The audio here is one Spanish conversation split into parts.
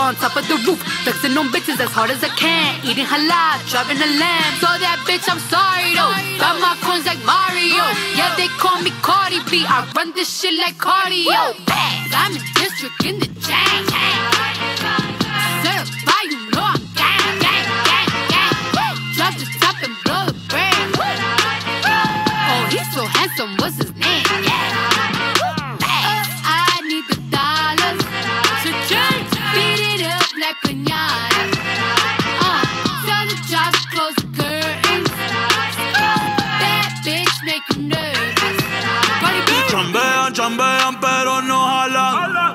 On top of the roof, flexing on bitches as hard as I can. Eating halal, driving a lamb. So that bitch, I'm sorry though. Got my coins like Mario. Yeah, they call me Cardi B. I run this shit like cardio. I'm in district in the chain. Certified, you know I'm gang, gang, gang, gang. Drop the top and blow the brand. Oh, he's so handsome, what's his name? Chambean, pero no jalan.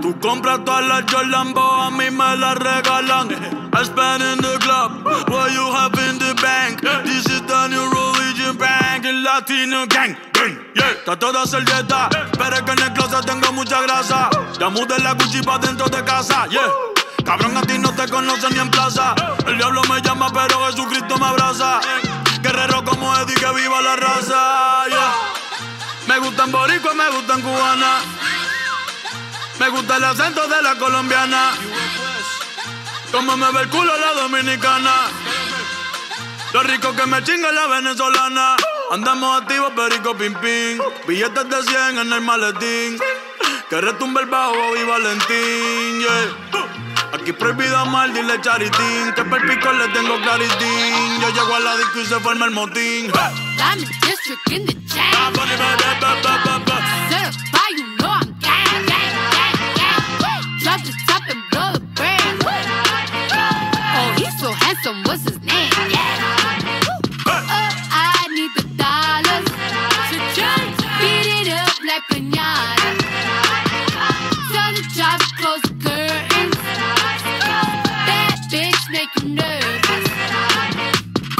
Tú compras todas las Jordan, a mí me las regalan. I spend in the club, what you have in the bank. This is the new religion bank, el latino gang. gang, Yeah, trato de hacer dieta, pero es que en el closet tengo mucha grasa. Ya mudé la Gucci pa' dentro de casa, yeah. Cabrón, a ti no te conocen ni en plaza. El diablo me llama, pero Jesucristo me abraza. Guerrero como Eddie, que viva la raza, yeah. Me gustan boricua, me gustan cubana. Me gusta el acento de la colombiana. Como me ve el culo la dominicana. Lo rico que me chinga la venezolana. Andamos activos, perico pim pim. Billetes de 100 en el maletín. Que retumbe el bajo y Valentín, yeah. Aquí prohibido amar, dile charitín. Que per pico le tengo claritín. Yo llego a la disco y se forma el motín. In district in the chain.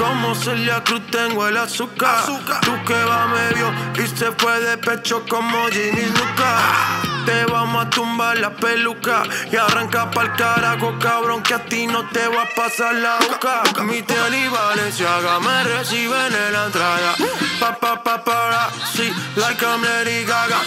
Como Celia Cruz tengo el azúcar. Tú que va medio y se fue de pecho como Ginny Luca. Te vamos a tumbar la peluca y arranca pa'l carajo, cabrón, que a ti no te va a pasar la boca. Mi tenis Valenciaga me reciben en la entrada. Pa, pa, pa, para, sí, like I'm Lady Gaga.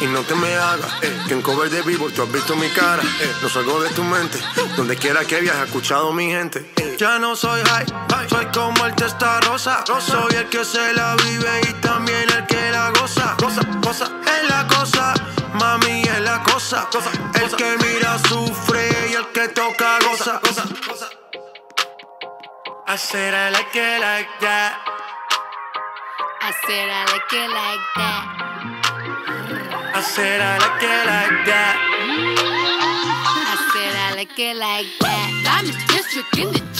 Y no te me hagas, eh, que en cover de vivo tú has visto mi cara. Eh, no salgo de tu mente, donde quiera que viajes, escuchado mi gente. Eh, ya no soy high, soy como el testa rosa. Soy el que se la vive y también el que la goza. Goza, goza, es la cosa, mami es la cosa. El que mira sufre y el que toca goza. goza, goza. I said I like it like that. I said I like it like that. I said I like it like that. I said I like it like that. I'm district in the